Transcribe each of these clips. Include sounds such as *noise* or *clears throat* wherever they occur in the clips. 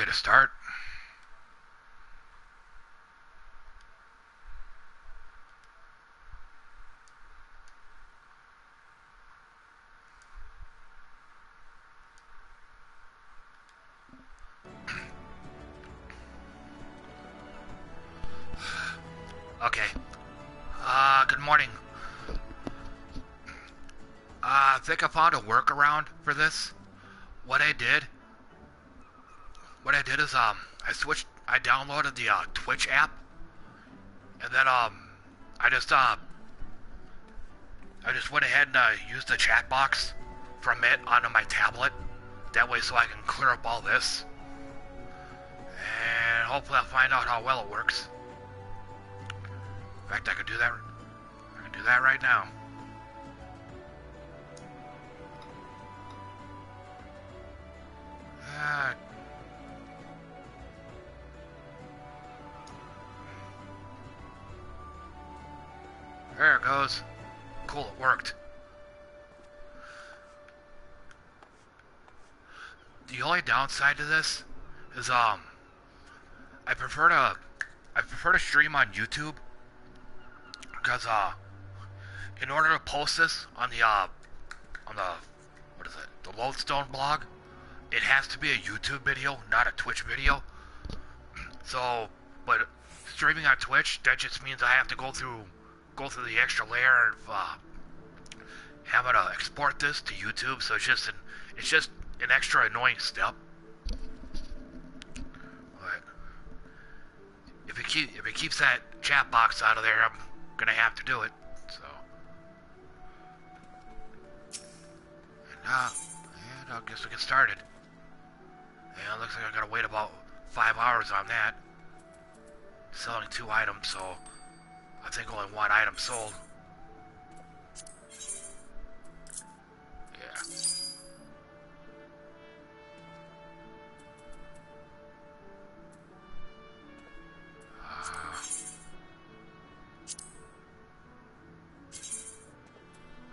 way to start. Okay. Uh, good morning. Uh, I think I found a workaround for this. What I did, did is, um, I switched, I downloaded the, uh, Twitch app, and then, um, I just, uh, I just went ahead and, uh, used the chat box from it onto my tablet. That way so I can clear up all this. And hopefully I'll find out how well it works. In fact, I could do that. I can do that right now. Uh, goes. Cool, it worked. The only downside to this is um I prefer to I prefer to stream on YouTube because uh in order to post this on the uh on the what is it the lodestone blog it has to be a youtube video not a twitch video *clears throat* so but streaming on twitch that just means i have to go through go through the extra layer of uh having to export this to youtube so it's just an it's just an extra annoying step but if it keep if it keeps that chat box out of there i'm gonna have to do it. So, and uh, and I guess we get started. Yeah, looks like I gotta wait about five hours on that. Selling two items, so I think only one item sold. Yeah. Uh,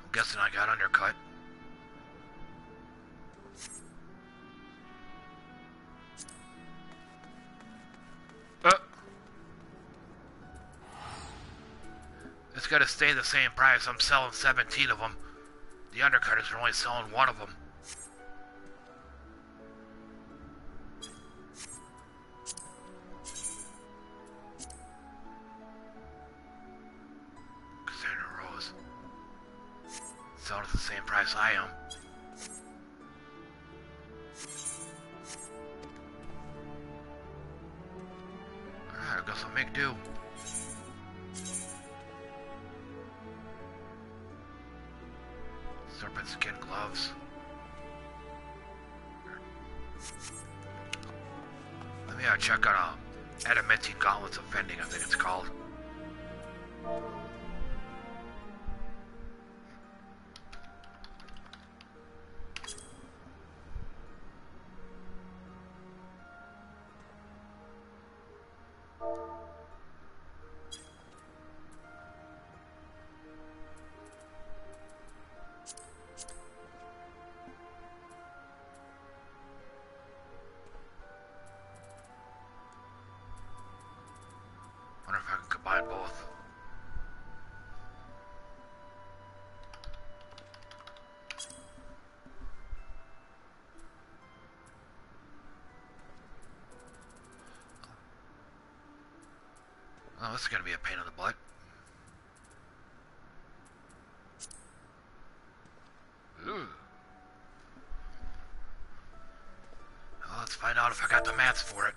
I'm guessing I got undercut. It's gotta stay the same price. I'm selling 17 of them. The undercutters are only selling one of them. Cassandra Rose. Selling at the same price I am. Alright, I guess I'll make do. Adamantine offending, of I think it's called. This is gonna be a pain in the butt. Ooh. Well, let's find out if I got the mats for it.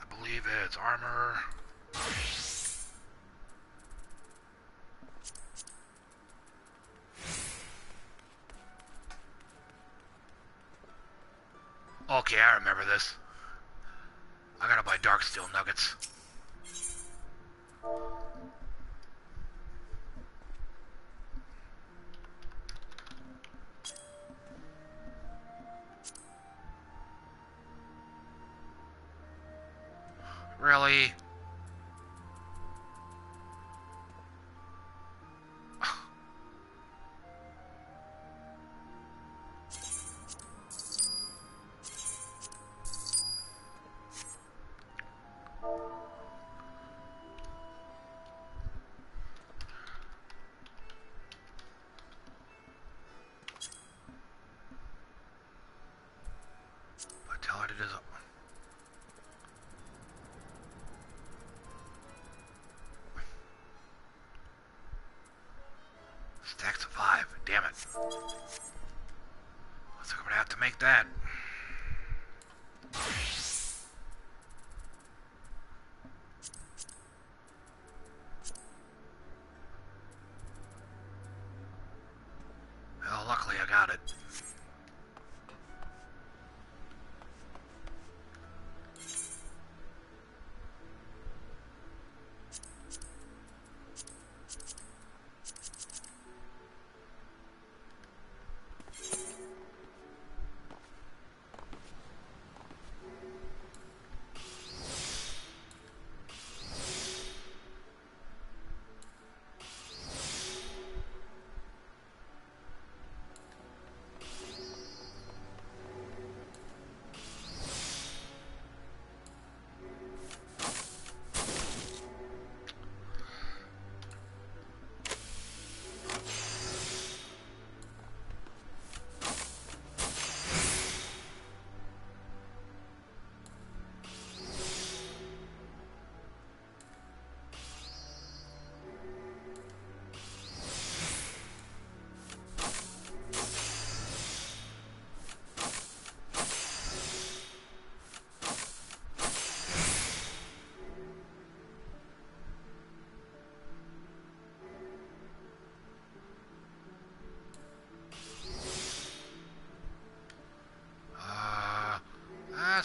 I believe it's armor. Okay, I remember this. Dark steel nuggets.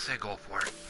say go for it.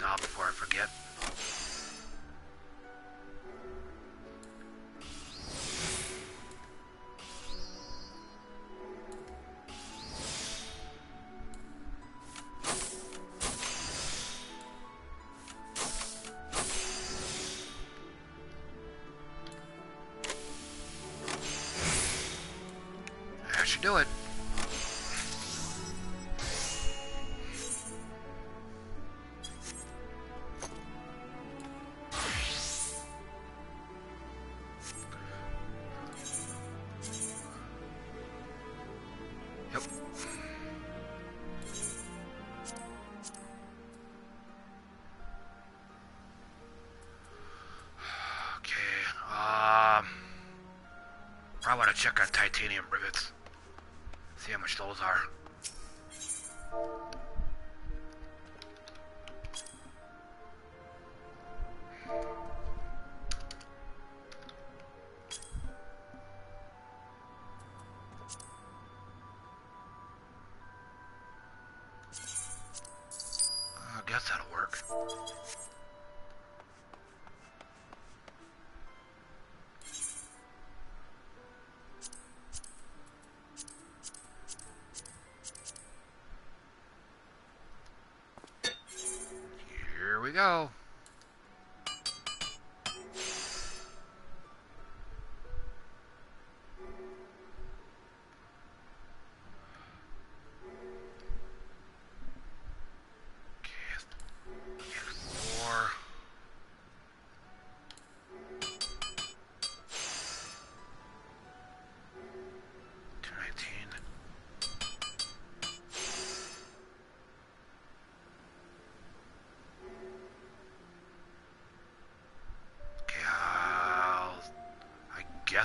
now check on titanium rivets. See how much those are. I guess that'll work. go.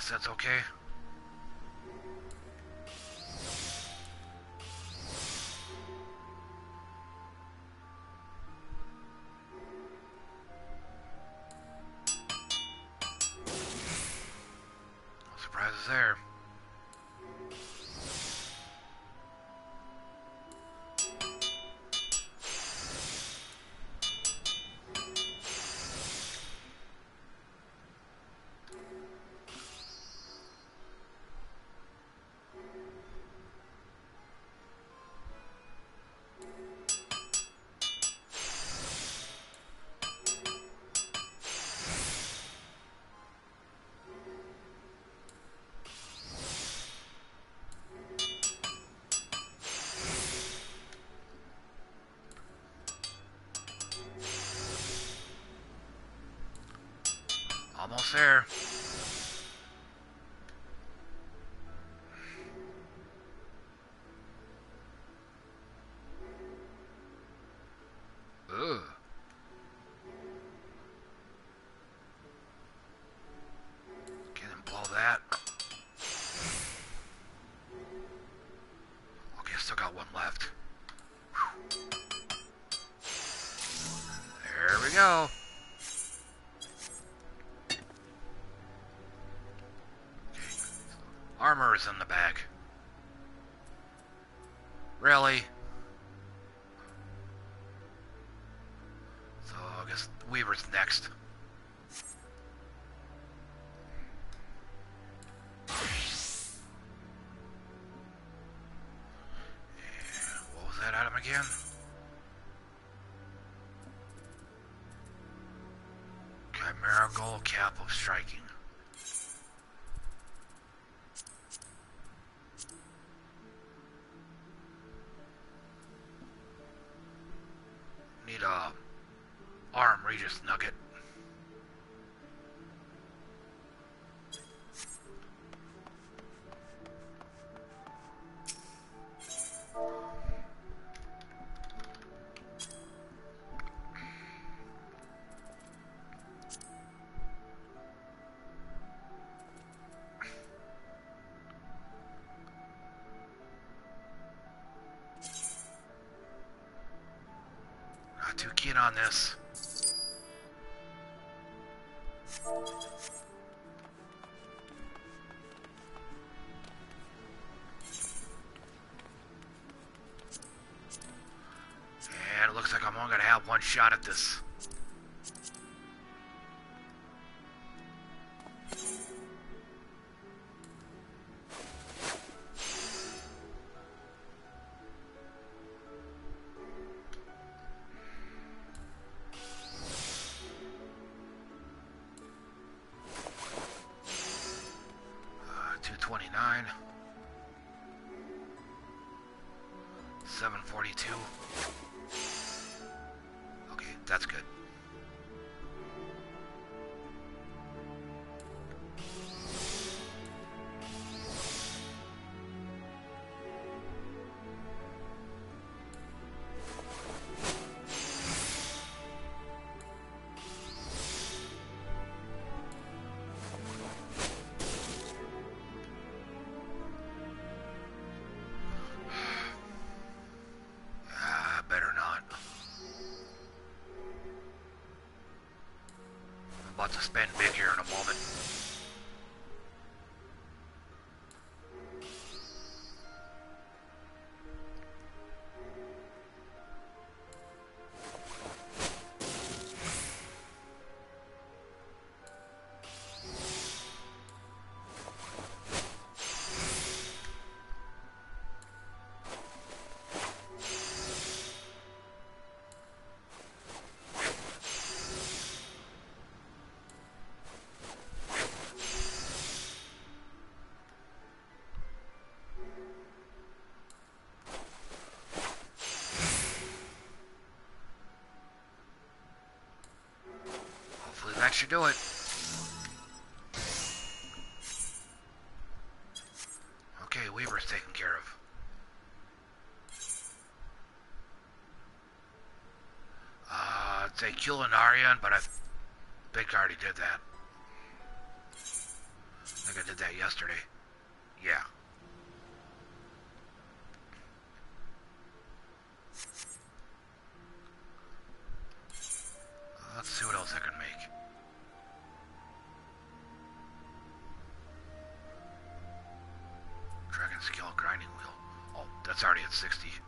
that's okay. There. Next. What was that item again? Chimera Cap of Striking. Shot at this. That's good. To spend big here in a moment. Should do it. Okay, Weaver's taken care of. Uh, I'd say Culinarian, but I think I already did that. I think I did that yesterday. Yeah. Let's see what else I can make. 60.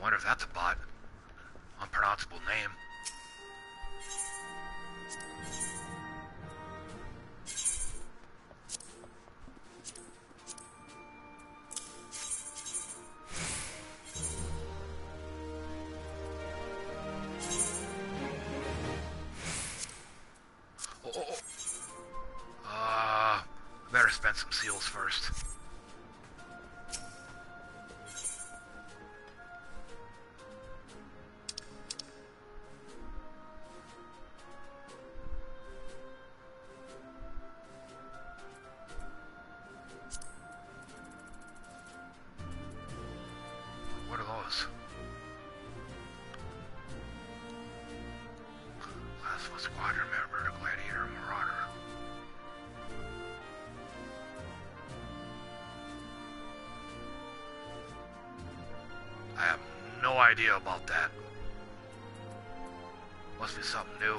I wonder if that's a bot. Unpronounceable name. Oh, oh, oh. Uh, better spend some seals first. Idea about that. Must be something new.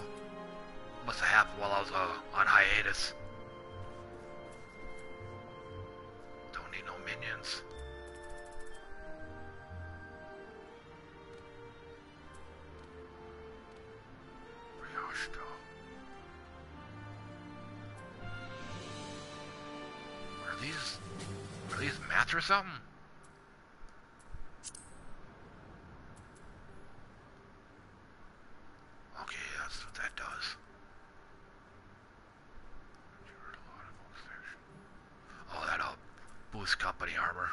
Must have happened while I was uh, on hiatus. Don't need no minions. Are these... Are these mats or something? Okay, that's what that does. Oh, that'll boost company armor.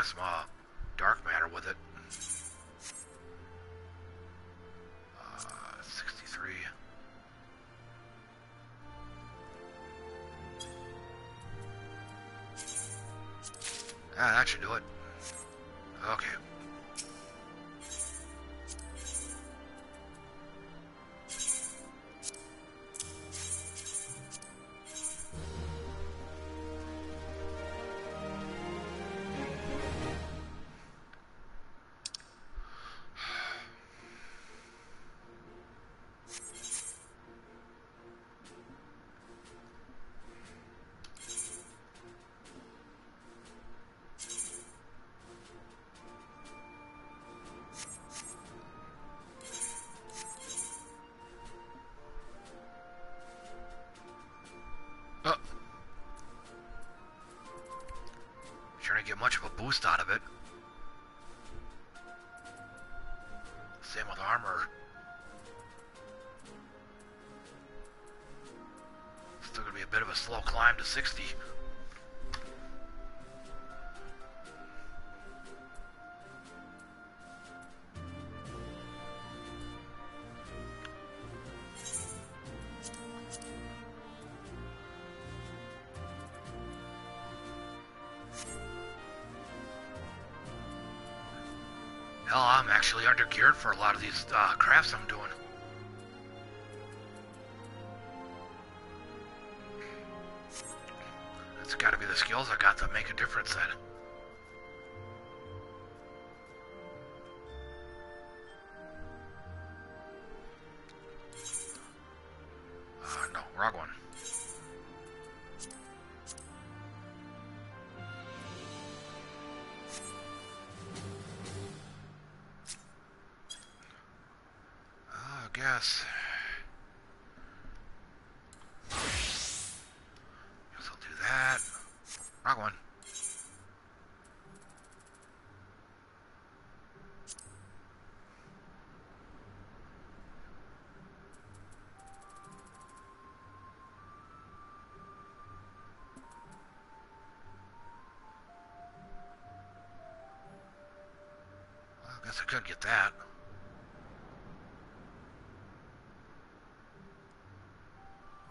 Guess much of a boost out of it. Same with armor. Still gonna be a bit of a slow climb to 60. Crafts I'm doing. It's gotta be the skills I got that make a difference then. Guess I could get that.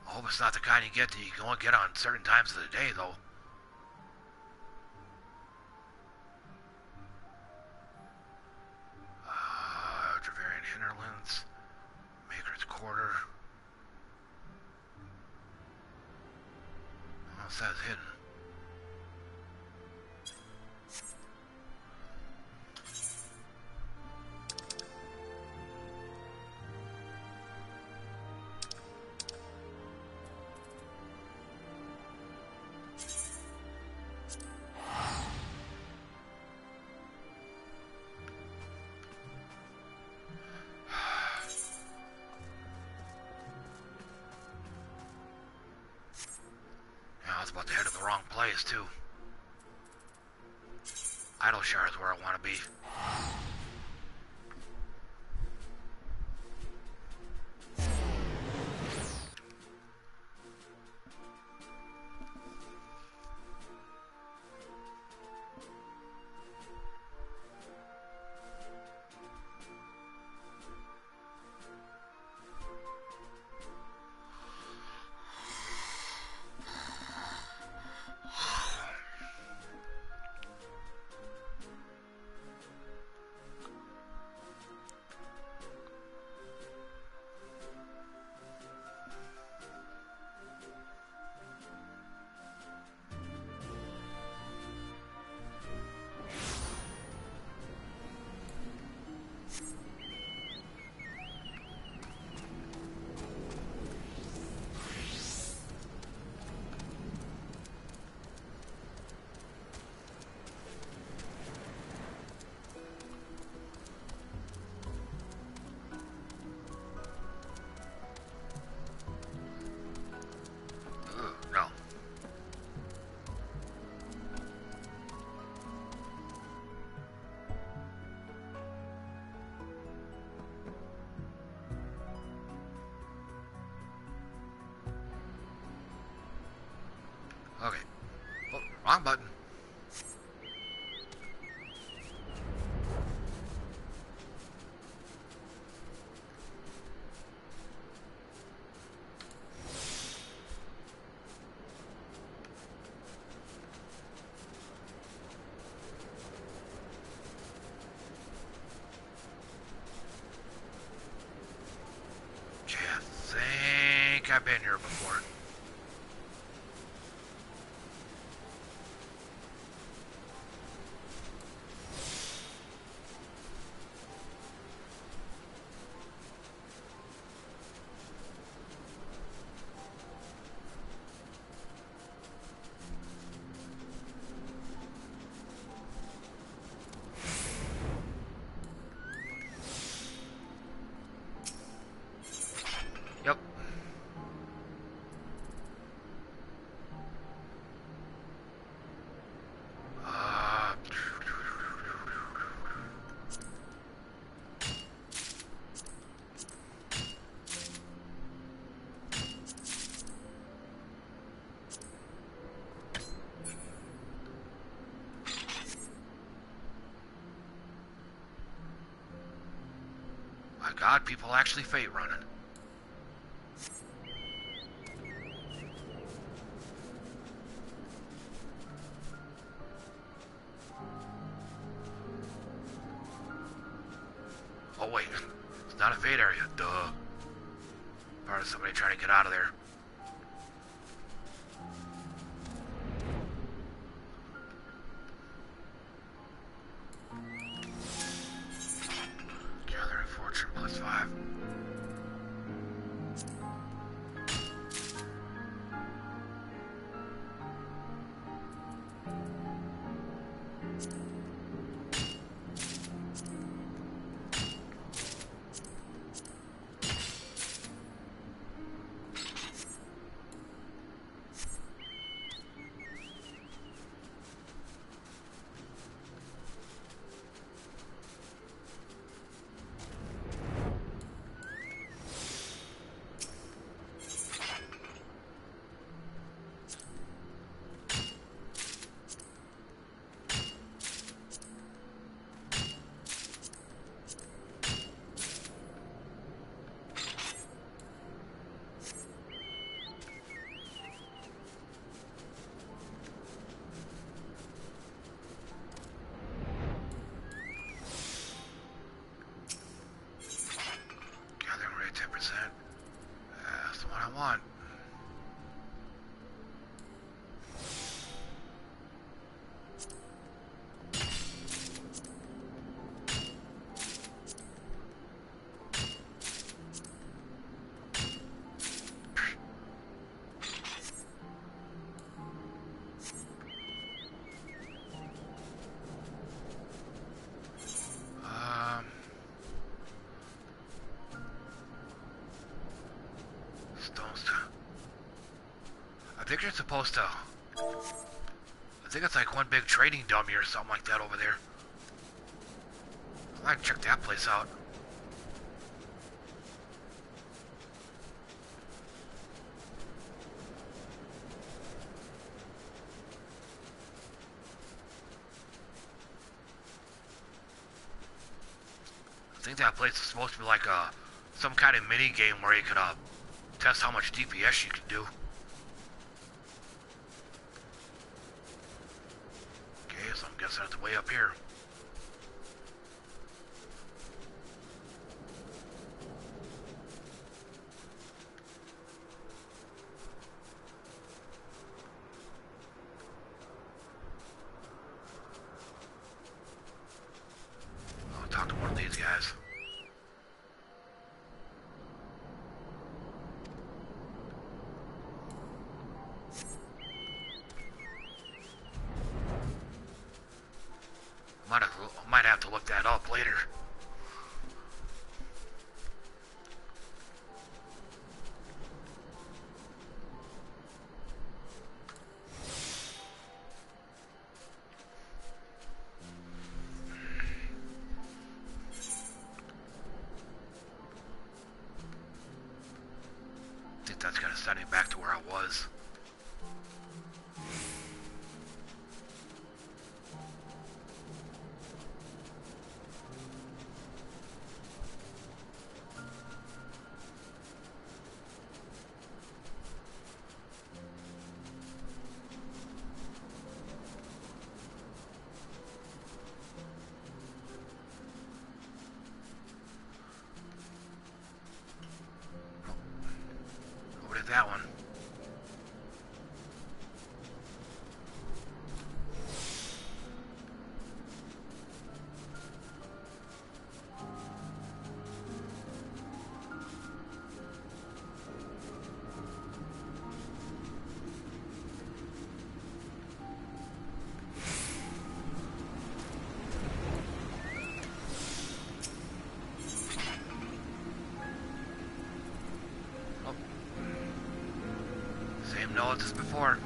I hope it's not the kind you get that you can only get on certain times of the day, though. Wrong button. I've been here before. God, people actually faint running. want. Think you're supposed to... I think it's like one big training dummy or something like that over there. I might check that place out. I think that place is supposed to be like a some kind of mini game where you could uh, test how much DPS you can do. Okay, so I'm guessing it's way up here. That notes before.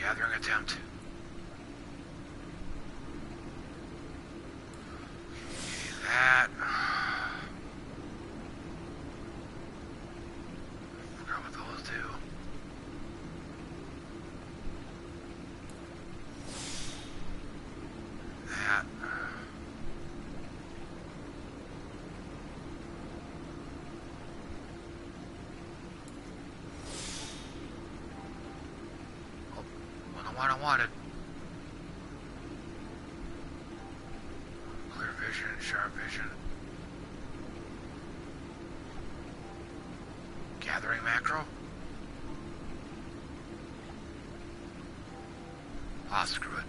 gathering attempt. I wanted. Clear vision, sharp vision. Gathering macro? Ah, screw it.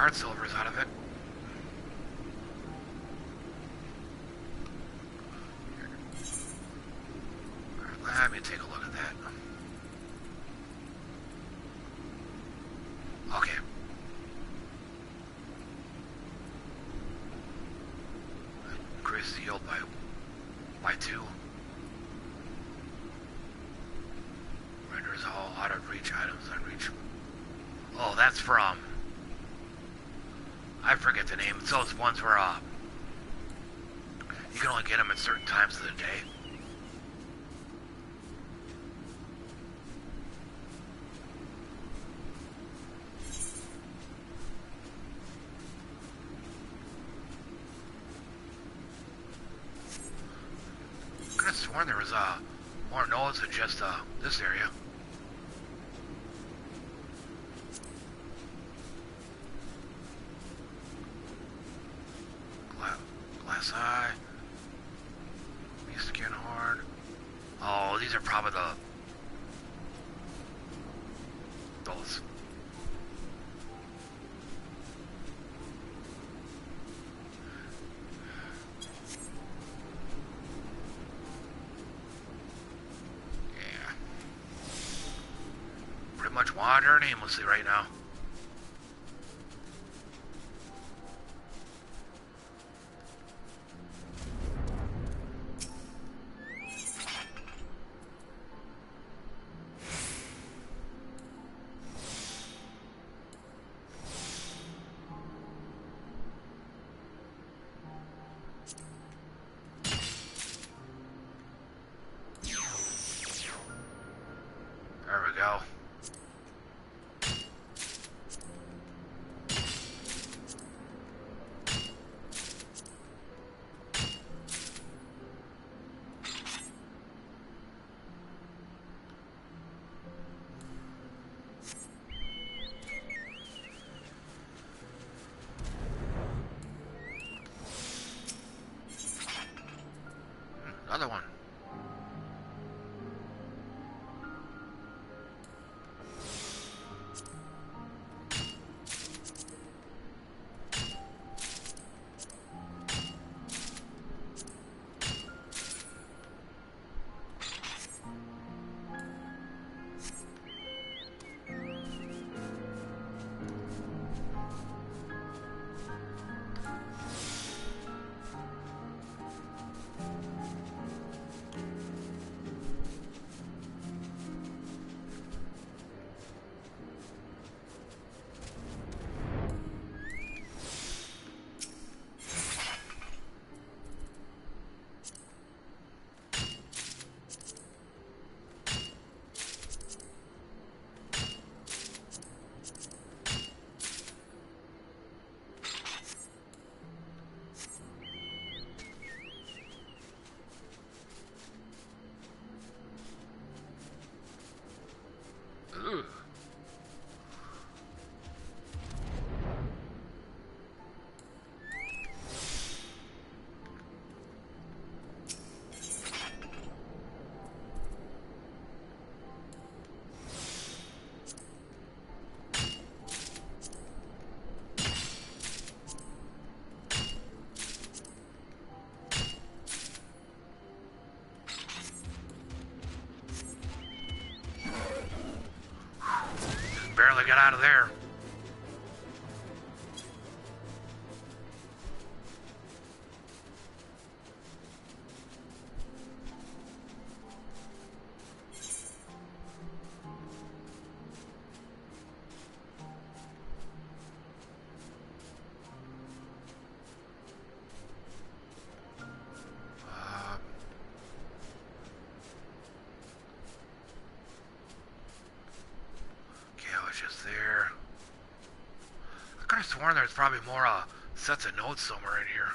Hard silvers out of it. Let me take a look at that. Okay. Increase the yield by by two. Renders all out of reach items unreachable. Oh, that's from I name. It's those ones where uh, you can only get them at certain times of the day. I could have sworn there was uh, more nodes than just uh, this area. honestly right now. get out of there. it's somewhere in here.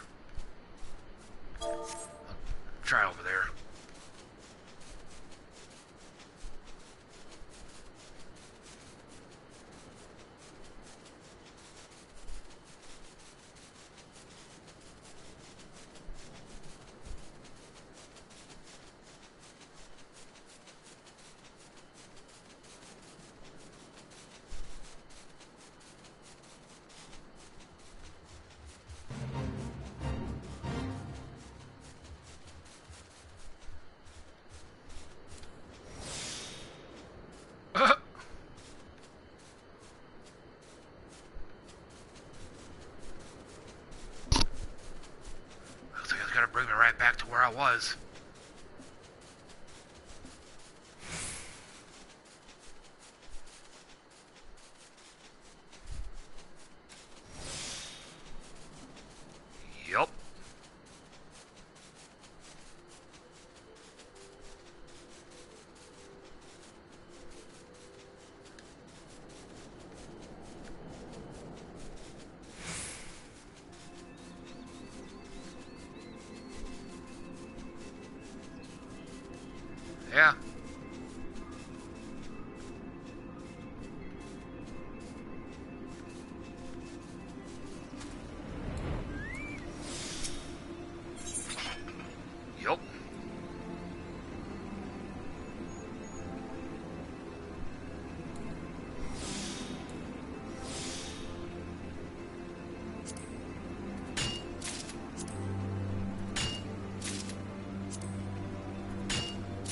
was.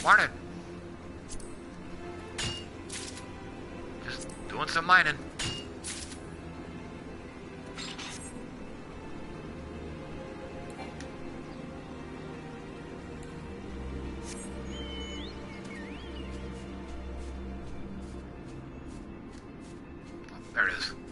Morning. Just doing some mining. There it is.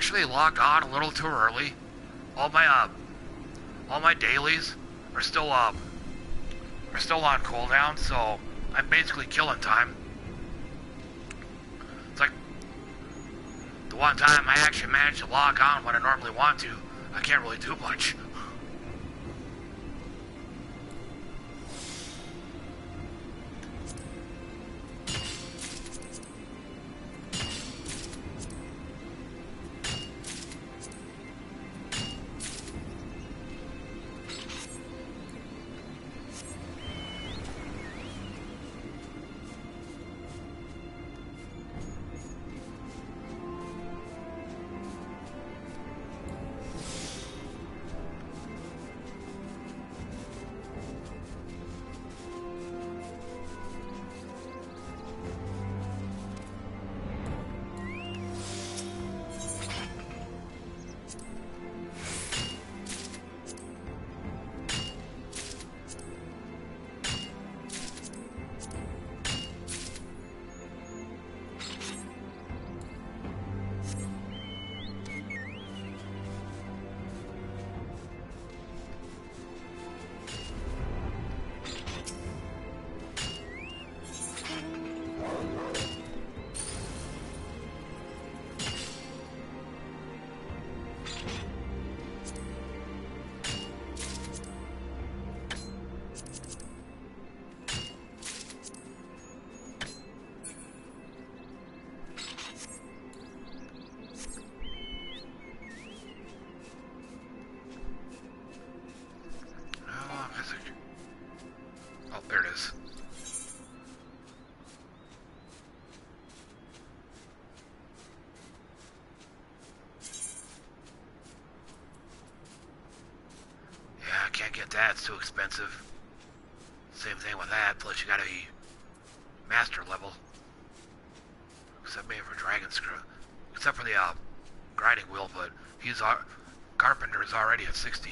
Actually logged on a little too early. All my uh, all my dailies are still um are still on cooldown, so I'm basically killing time. It's like the one time I actually managed to log on when I normally want to, I can't really do much. I can't get that. It's too expensive. Same thing with that. Plus, you gotta be master level. Except maybe for Dragon Screw. Except for the uh, grinding wheel, but he's our Carpenter is already at 60.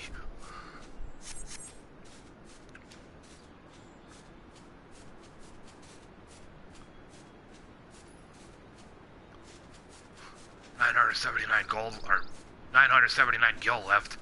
Nine hundred seventy-nine gold, or nine hundred seventy-nine gil left.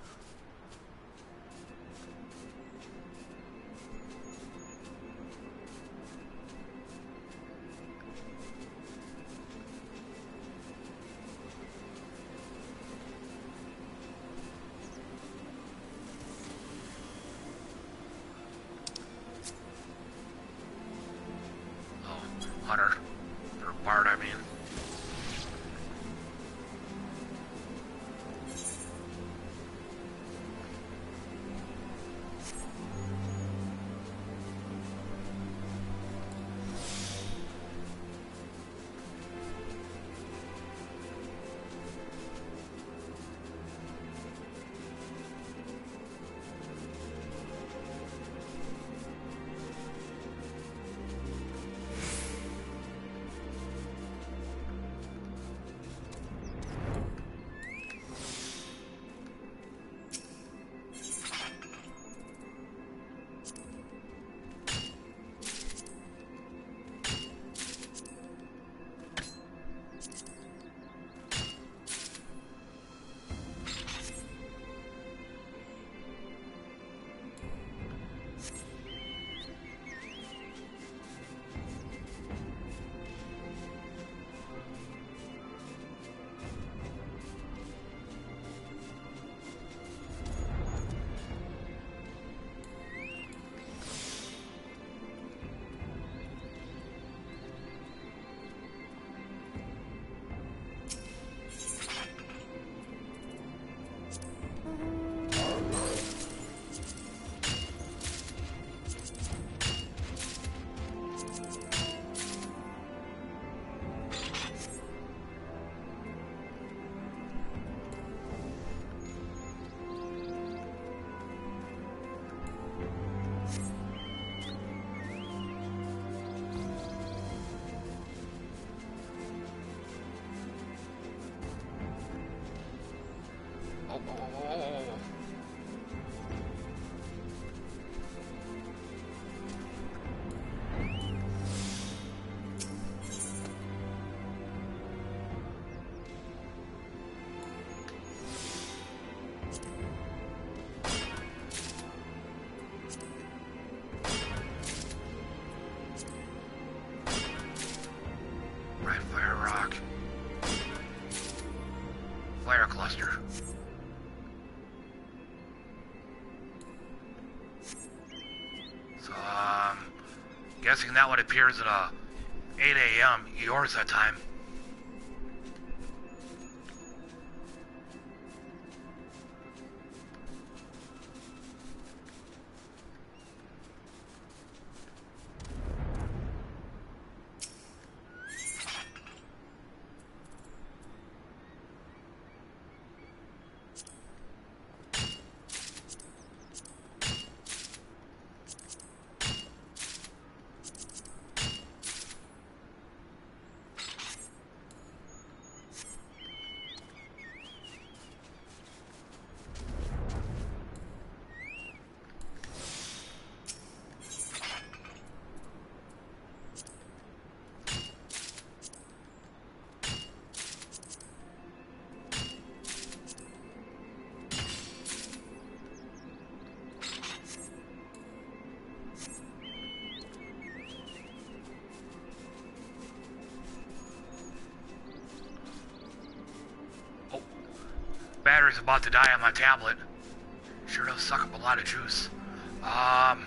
Guessing that what appears at uh, 8 a.m. Eorzea time. Battery's about to die on my tablet. Sure does suck up a lot of juice. Um...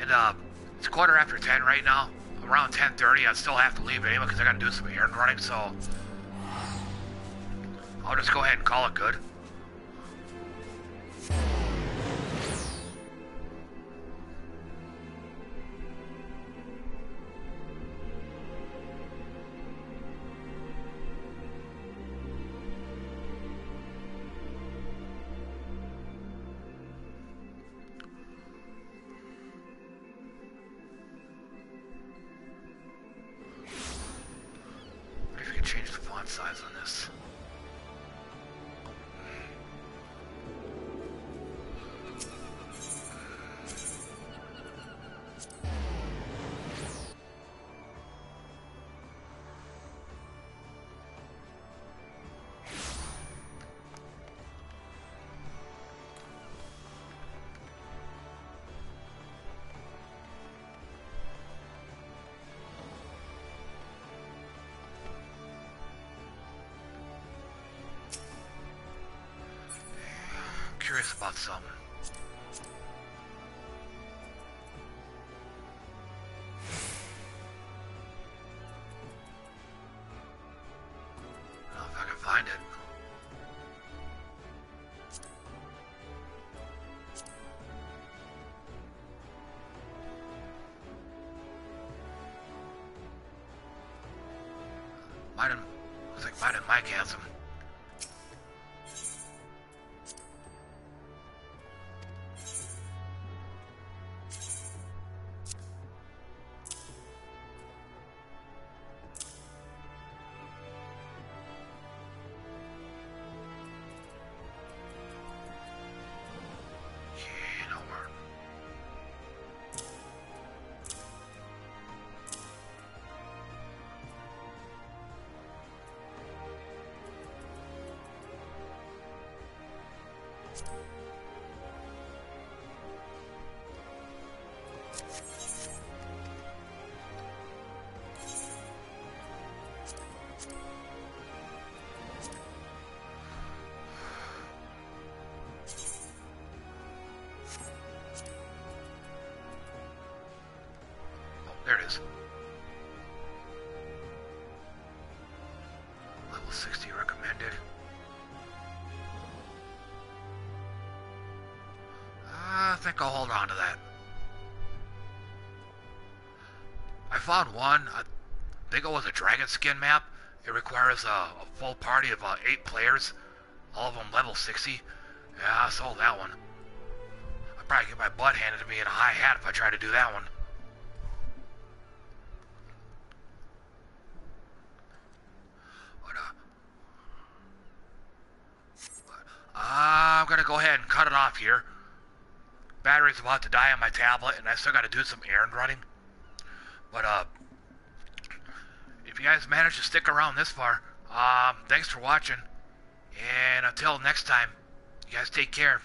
And, uh, it's quarter after 10 right now. Around 10.30, I still have to leave anyway because I gotta do some errand running, so... I'll just go ahead and call it good. Curious about something. if I can find it. Looks like mine and Mike has them. Oh, I think I'll hold on to that. Found one. I think it was a dragonskin map. It requires a, a full party of uh, eight players, all of them level 60. Yeah, I sold that one. I'd probably get my butt handed to me in a high hat if I tried to do that one. I'm gonna go ahead and cut it off here. Battery's about to die on my tablet, and I still gotta do some errand running. But, uh, if you guys managed to stick around this far, um, thanks for watching. And until next time, you guys take care.